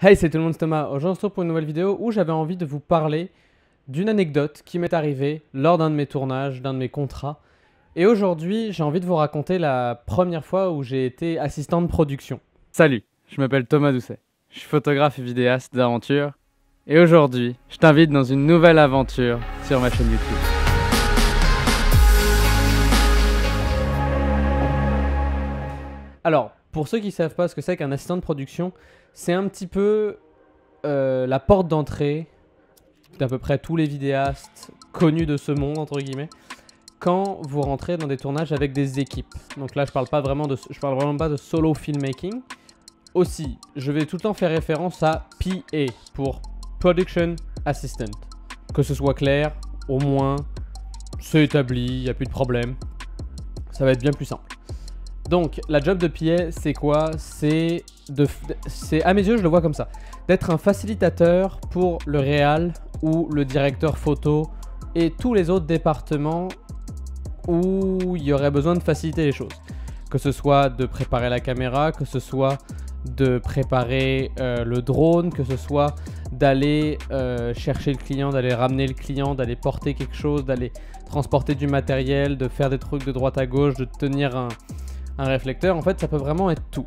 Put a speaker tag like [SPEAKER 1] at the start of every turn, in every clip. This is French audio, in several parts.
[SPEAKER 1] Hey, c'est tout le monde, c'est Thomas. Aujourd'hui, on se retrouve pour une nouvelle vidéo où j'avais envie de vous parler d'une anecdote qui m'est arrivée lors d'un de mes tournages, d'un de mes contrats. Et aujourd'hui, j'ai envie de vous raconter la première fois où j'ai été assistant de production. Salut, je m'appelle Thomas Doucet. Je suis photographe et vidéaste d'aventure. Et aujourd'hui, je t'invite dans une nouvelle aventure sur ma chaîne YouTube. Alors, pour ceux qui ne savent pas ce que c'est qu'un assistant de production, c'est un petit peu euh, la porte d'entrée d'à peu près tous les vidéastes connus de ce monde, entre guillemets, quand vous rentrez dans des tournages avec des équipes. Donc là, je parle pas vraiment de, parle vraiment pas de solo filmmaking. Aussi, je vais tout le temps faire référence à PA pour Production Assistant. Que ce soit clair, au moins, c'est établi, il n'y a plus de problème. Ça va être bien plus simple. Donc, la job de PA, c'est quoi? C'est à mes yeux, je le vois comme ça, d'être un facilitateur pour le réal ou le directeur photo et tous les autres départements où il y aurait besoin de faciliter les choses. Que ce soit de préparer la caméra, que ce soit de préparer euh, le drone, que ce soit d'aller euh, chercher le client, d'aller ramener le client, d'aller porter quelque chose, d'aller transporter du matériel, de faire des trucs de droite à gauche, de tenir un, un réflecteur, en fait, ça peut vraiment être tout.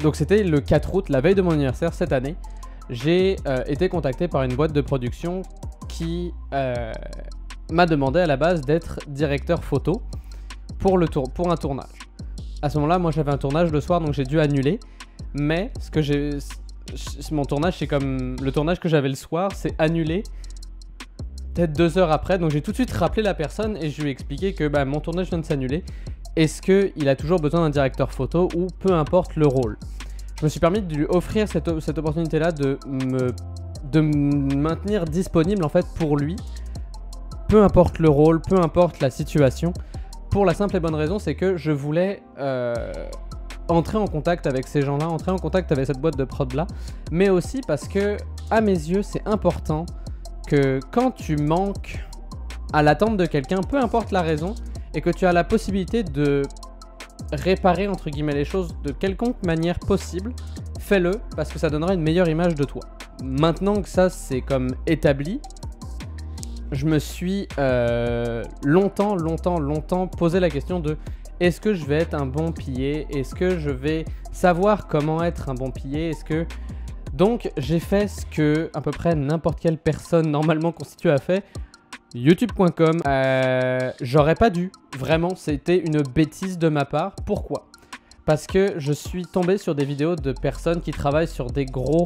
[SPEAKER 1] Donc c'était le 4 août, la veille de mon anniversaire cette année. J'ai euh, été contacté par une boîte de production qui euh, m'a demandé à la base d'être directeur photo pour, le tour pour un tournage. À ce moment-là, moi j'avais un tournage le soir, donc j'ai dû annuler. Mais ce que j'ai, mon tournage, c'est comme le tournage que j'avais le soir, c'est annulé peut-être deux heures après. Donc j'ai tout de suite rappelé la personne et je lui ai expliqué que bah, mon tournage vient de s'annuler est-ce qu'il a toujours besoin d'un directeur photo ou peu importe le rôle? Je me suis permis de lui offrir cette, opportunité-là de me, maintenir disponible en fait pour lui, peu importe le rôle, peu importe la situation, pour la simple et bonne raison, c'est que je voulais euh, entrer en contact avec ces gens-là, entrer en contact avec cette boîte de prod-là, mais aussi parce que, à mes yeux, c'est important que quand tu manques à l'attente de quelqu'un, peu importe la raison, et que tu as la possibilité de réparer entre guillemets les choses de quelconque manière possible, fais-le parce que ça donnera une meilleure image de toi. Maintenant que ça c'est comme établi, je me suis euh, longtemps, longtemps, longtemps posé la question de est-ce que je vais être un bon pilier? Est-ce que je vais savoir comment être un bon pilier? Est-ce que donc j'ai fait ce que à peu près n'importe quelle personne normalement constituée a fait youtube.com. Euh, j'aurais pas dû, vraiment, c'était une bêtise de ma part. Pourquoi? Parce que je suis tombé sur des vidéos de personnes qui travaillent sur des gros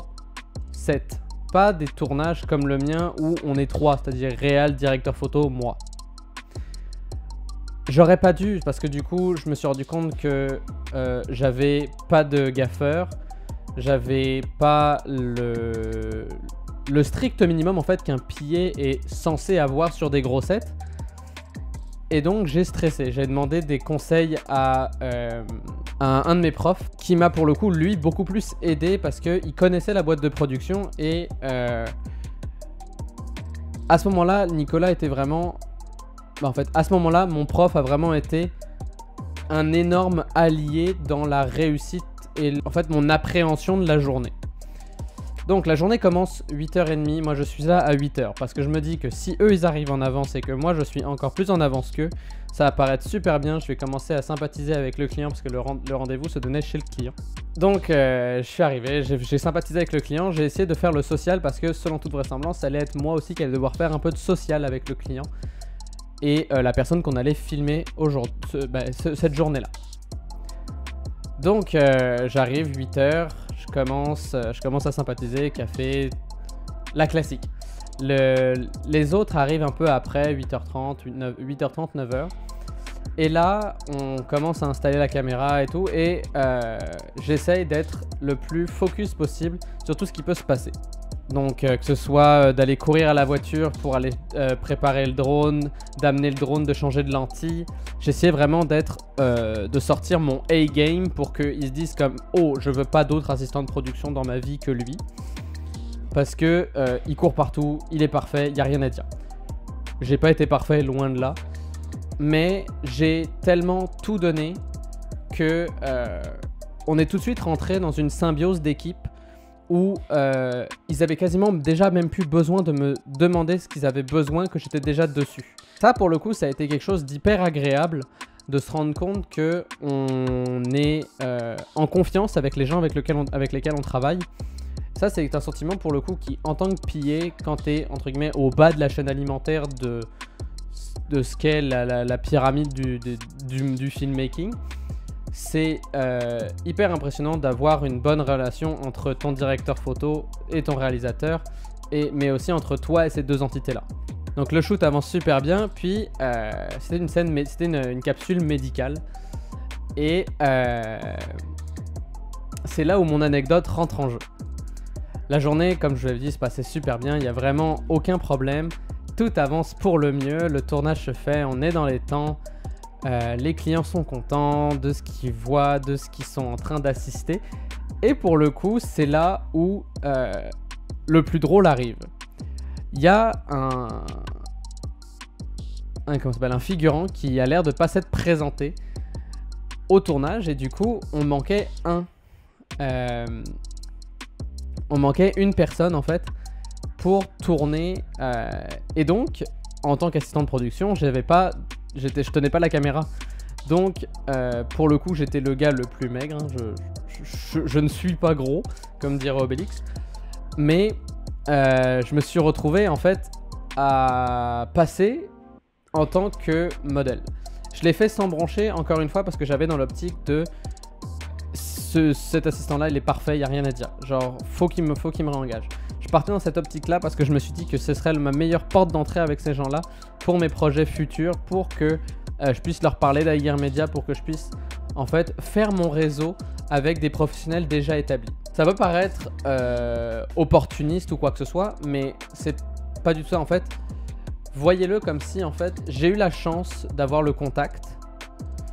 [SPEAKER 1] sets. Pas des tournages comme le mien où on est trois, c'est-à-dire réal, directeur photo, moi. J'aurais pas dû parce que du coup je me suis rendu compte que euh, j'avais pas de gaffeur, j'avais pas le, le strict minimum en fait qu'un pilier est censé avoir sur des gros sets. Et donc j'ai stressé, j'ai demandé des conseils à, euh, un, de mes profs qui m'a pour le coup lui beaucoup plus aidé parce qu'il connaissait la boîte de production et euh, à ce moment-là Nicolas était vraiment... Bah, en fait à ce moment-là mon prof a vraiment été un énorme allié dans la réussite et en fait mon appréhension de la journée. Donc la journée commence 8h30, moi je suis là à 8h parce que je me dis que si eux ils arrivent en avance et que moi je suis encore plus en avance qu'eux, ça va paraître super bien, je vais commencer à sympathiser avec le client parce que le, rendez-vous se donnait chez le client. Donc euh, je suis arrivé, j'ai sympathisé avec le client, j'ai essayé de faire le social parce que selon toute vraisemblance ça allait être moi aussi qui allait devoir faire un peu de social avec le client et euh, la personne qu'on allait filmer aujourd'hui, bah, cette journée-là. Donc euh, j'arrive 8h, je commence, euh, je commence à sympathiser, café, la classique. les autres arrivent un peu après, 8h30, 8h30, 9h. Et là, on commence à installer la caméra et tout, et euh, j'essaye d'être le plus focus possible sur tout ce qui peut se passer. Donc euh, que ce soit d'aller courir à la voiture pour aller préparer le drone, d'amener le drone, de changer de lentille. J'essayais vraiment d'être, de sortir mon A-game pour qu'ils se disent comme « Oh, je veux pas d'autres assistants de production dans ma vie que lui. » Parce que il court partout, il est parfait, il n'y a rien à dire. J'ai pas été parfait, loin de là. Mais j'ai tellement tout donné que on est tout de suite rentré dans une symbiose d'équipe où euh, ils avaient quasiment déjà même plus besoin de me demander ce qu'ils avaient besoin, que j'étais déjà dessus. Ça, pour le coup, ça a été quelque chose d'hyper agréable de se rendre compte que on est euh, en confiance avec les gens avec, lesquels on, travaille. Ça, c'est un sentiment pour le coup qui, en tant que pillé, quand tu es entre guillemets au bas de la chaîne alimentaire de, de ce qu'est la, pyramide du, du, du, filmmaking, c'est euh, hyper impressionnant d'avoir une bonne relation entre ton directeur photo et ton réalisateur, et, mais aussi entre toi et ces deux entités-là. Donc le shoot avance super bien, puis euh, c'était une scène, c'était une, capsule médicale. Et euh, c'est là où mon anecdote rentre en jeu. La journée, comme je l'ai dit, se passait super bien, il n'y a vraiment aucun problème. Tout avance pour le mieux, le tournage se fait, on est dans les temps. Euh, les clients sont contents de ce qu'ils voient, de ce qu'ils sont en train d'assister. Et pour le coup, c'est là où le plus drôle arrive il y a un, un, figurant qui a l'air de pas s'être présenté au tournage et du coup on manquait un euh, on manquait une personne en fait pour tourner euh, et donc en tant qu'assistant de production j'avais pas j'étais je tenais pas la caméra donc euh, pour le coup j'étais le gars le plus maigre hein. je, ne suis pas gros comme dirait Obélix mais euh, je me suis retrouvé en fait à passer en tant que modèle. Je l'ai fait sans brancher, encore une fois, parce que j'avais dans l'optique de cet assistant-là, il est parfait, il n'y a rien à dire. Genre, faut qu'il me, faut qu'il me réengage. Partais dans cette optique-là parce que je me suis dit que ce serait ma meilleure porte d'entrée avec ces gens-là pour mes projets futurs, pour que euh, je puisse leur parler d'Aguirre Media, pour que je puisse en fait faire mon réseau avec des professionnels déjà établis. Ça peut paraître euh, opportuniste ou quoi que ce soit, mais c'est pas du tout ça en fait. Voyez-le comme si en fait j'ai eu la chance d'avoir le contact.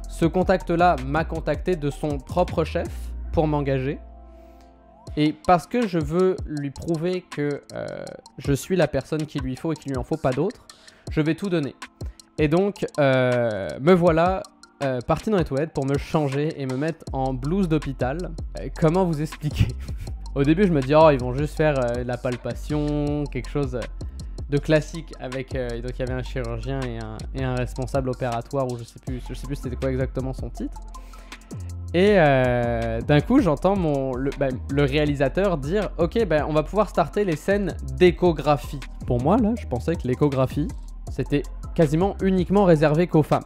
[SPEAKER 1] Ce contact-là m'a contacté de son propre chef pour m'engager. Et parce que je veux lui prouver que euh, je suis la personne qu'il lui faut et qu'il lui en faut pas d'autre, je vais tout donner. Et donc, euh, me voilà euh, parti dans les toilettes pour me changer et me mettre en blouse d'hôpital. Comment vous expliquer? Au début, je me dis, oh, ils vont juste faire la palpation, quelque chose de classique avec. donc, il y avait un chirurgien et un, responsable opératoire, ou je sais plus, je sais plus c'était quoi exactement son titre. Et d'un coup, j'entends mon le, ben, réalisateur dire Ok, ben, on va pouvoir starter les scènes d'échographie. Pour moi, là, je pensais que l'échographie, c'était quasiment uniquement réservé qu'aux femmes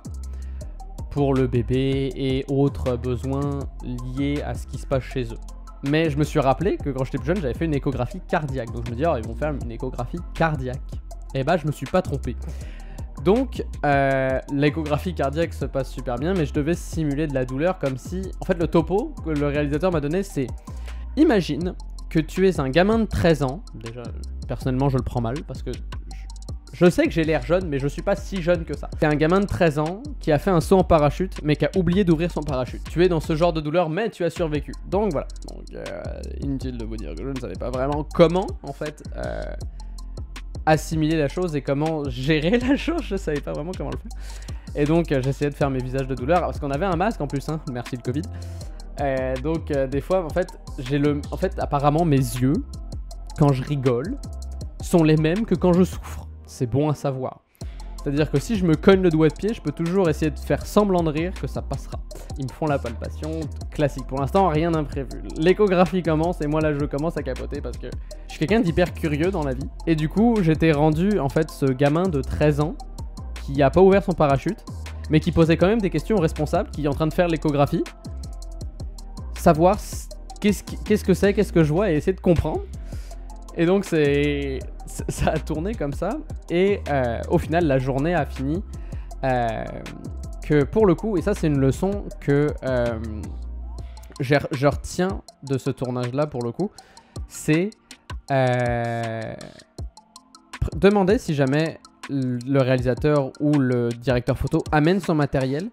[SPEAKER 1] pour le bébé et autres besoins liés à ce qui se passe chez eux. Mais je me suis rappelé que quand j'étais plus jeune, j'avais fait une échographie cardiaque. Donc je me dis, oh, ils vont faire une échographie cardiaque. Et bah, je me suis pas trompé. Donc, euh, l'échographie cardiaque se passe super bien, mais je devais simuler de la douleur comme si. En fait, le topo que le réalisateur m'a donné, c'est Imagine que tu es un gamin de 13 ans. Déjà, personnellement, je le prends mal parce que je sais que j'ai l'air jeune, mais je suis pas si jeune que ça. C'est un gamin de 13 ans qui a fait un saut en parachute, mais qui a oublié d'ouvrir son parachute. Tu es dans ce genre de douleur, mais tu as survécu. Donc voilà. Donc, euh, inutile de vous dire que je ne savais pas vraiment comment, en fait, euh, assimiler la chose et comment gérer la chose. Je savais pas vraiment comment le faire. Et donc, euh, j'essayais de faire mes visages de douleur, parce qu'on avait un masque en plus, hein. Merci le Covid. donc, des fois, en fait, j'ai le. En fait, apparemment, mes yeux, quand je rigole, sont les mêmes que quand je souffre c'est bon à savoir. C'est-à-dire que si je me cogne le doigt de pied, je peux toujours essayer de faire semblant de rire que ça passera. Ils me font la palpation, classique. Pour l'instant, rien d'imprévu. L'échographie commence et moi là je commence à capoter parce que je suis quelqu'un d'hyper curieux dans la vie. Et du coup, j'étais rendu en fait ce gamin de 13 ans qui a pas ouvert son parachute, mais qui posait quand même des questions aux responsables qui est en train de faire l'échographie. Savoir qu'est-ce que c'est, qu'est-ce que je vois et essayer de comprendre. Et donc c'est ça a tourné comme ça. Et euh, au final, la journée a fini. Euh, que pour le coup, et ça c'est une leçon que euh, je retiens de ce tournage-là pour le coup, c'est demander si jamais le réalisateur ou le directeur photo amène son matériel,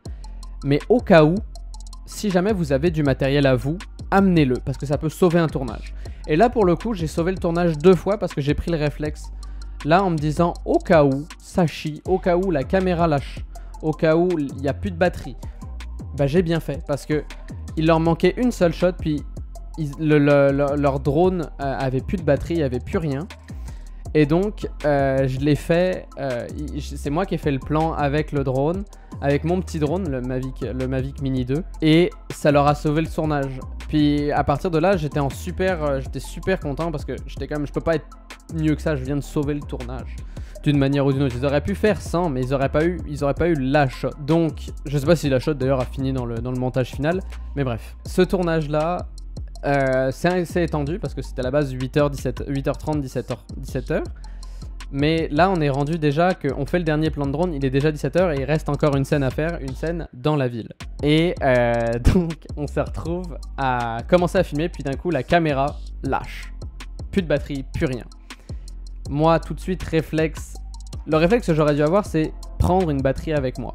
[SPEAKER 1] mais au cas où, si jamais vous avez du matériel à vous, amenez-le, parce que ça peut sauver un tournage. Et là, pour le coup, j'ai sauvé le tournage deux fois parce que j'ai pris le réflexe. Là, en me disant, au cas où ça chie, au cas où la caméra lâche, au cas où il n'y a plus de batterie, bah j'ai bien fait parce que il leur manquait une seule shot, puis leur drone euh, avait plus de batterie, il avait plus rien. Et donc, euh, je l'ai fait. Euh, c'est moi qui ai fait le plan avec le drone, avec mon petit drone, le Mavic, le Mavic Mini 2, et ça leur a sauvé le tournage. Puis à partir de là, j'étais en super, j'étais super content parce que j'étais quand même, je peux pas être mieux que ça. Je viens de sauver le tournage d'une manière ou d'une autre. Ils auraient pu faire sans, mais ils auraient pas eu, ils auraient pas eu la. Donc, je sais pas si la shot d'ailleurs a fini dans le, montage final, mais bref. Ce tournage là, euh, c'est étendu parce que c'était à la base 8h, 17, 8h30, 17h, 17h. Mais là, on est rendu déjà qu'on fait le dernier plan de drone, il est déjà 17h et il reste encore une scène à faire, une scène dans la ville. Et euh, donc, on se retrouve à commencer à filmer, puis d'un coup, la caméra lâche. Plus de batterie, plus rien. Moi, tout de suite, réflexe. Le réflexe que j'aurais dû avoir, c'est prendre une batterie avec moi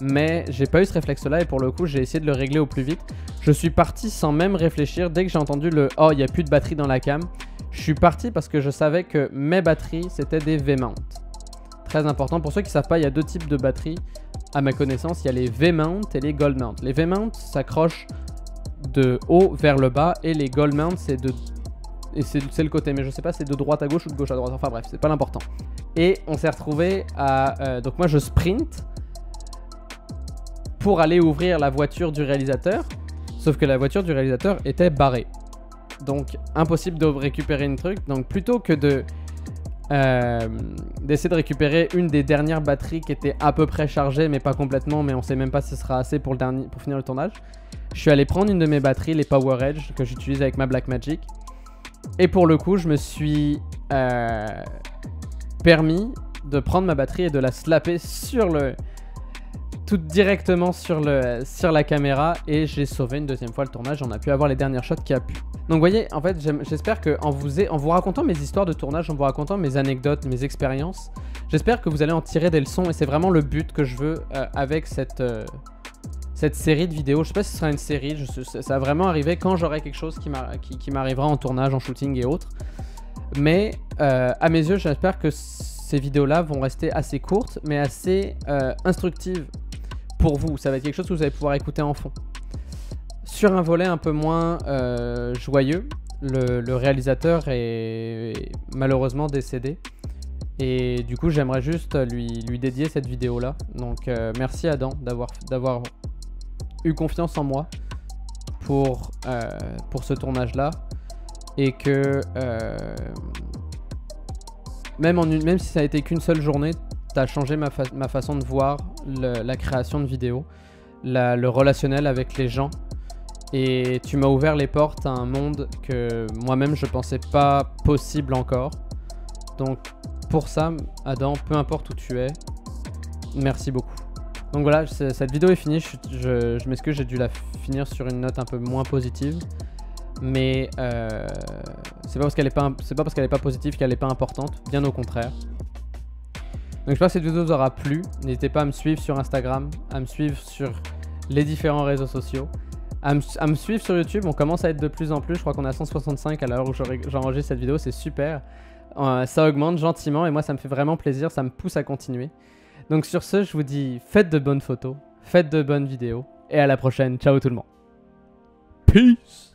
[SPEAKER 1] mais j'ai pas eu ce réflexe-là et pour le coup, j'ai essayé de le régler au plus vite. Je suis parti sans même réfléchir. Dès que j'ai entendu le oh, il n'y a plus de batterie dans la cam, je suis parti parce que je savais que mes batteries, c'était des V-mount. Très important. Pour ceux qui savent pas, il y a deux types de batteries. À ma connaissance, il y a les V-mount et les gold mount. Les V-mount s'accrochent de haut vers le bas et les gold mount, c'est de et c'est le côté, mais je sais pas c'est de droite à gauche ou de gauche à droite. Enfin bref, c'est pas l'important. Et on s'est retrouvé à. Euh, donc moi je sprint pour aller ouvrir la voiture du réalisateur. Sauf que la voiture du réalisateur était barrée. Donc impossible de récupérer une truc. Donc plutôt que de euh, d'essayer de récupérer une des dernières batteries qui était à peu près chargée, mais pas complètement, mais on sait même pas si ce sera assez pour, finir le tournage. Je suis allé prendre une de mes batteries, les Power Edge, que j'utilise avec ma Blackmagic. Et pour le coup, je me suis euh, permis de prendre ma batterie et de la slapper sur le, directement sur, le, sur la caméra et j'ai sauvé une deuxième fois le tournage. On a pu avoir les dernières shots qui a pu. Donc voyez, en fait, j'espère que en vous, en vous racontant mes histoires de tournage, en vous racontant mes anecdotes, mes expériences, j'espère que vous allez en tirer des leçons et c'est vraiment le but que je veux euh, avec cette, euh, cette série de vidéos. Je sais pas si ce sera une série, je, ça va vraiment arriver quand j'aurai quelque chose qui m'arrivera en tournage, en shooting et autres. Mais euh, à mes yeux, j'espère que ces vidéos-là vont rester assez courtes, mais assez instructives pour vous. Ça va être quelque chose que vous allez pouvoir écouter en fond. Sur un volet un peu moins euh, joyeux, le, réalisateur est malheureusement décédé. Et du coup, j'aimerais juste lui, dédier cette vidéo-là. Donc, euh, merci Adam d'avoir eu confiance en moi pour, euh, ce tournage-là. Et que même, en même si ça a été qu'une seule journée, t'as changé ma, façon de voir la création de vidéos, le relationnel avec les gens. Et tu m'as ouvert les portes à un monde que moi-même je pensais pas possible encore. Donc pour ça, Adam, peu importe où tu es, merci beaucoup. Donc voilà, cette vidéo est finie. Je, m'excuse, j'ai dû la finir sur une note un peu moins positive. Mais euh, c'est pas parce qu'elle est pas, est pas positive qu'elle est pas importante. Bien au contraire. Donc j'espère que cette vidéo vous aura plu. N'hésitez pas à me suivre sur Instagram, à me suivre sur les différents réseaux sociaux, à me, suivre sur YouTube. On commence à être de plus en plus. Je crois qu'on à 165 à l'heure où j'enregistre cette vidéo. C'est super. Euh, ça augmente gentiment et moi ça me fait vraiment plaisir. Ça me pousse à continuer. Donc sur ce, je vous dis faites de bonnes photos, faites de bonnes vidéos et à la prochaine. Ciao tout le monde. Peace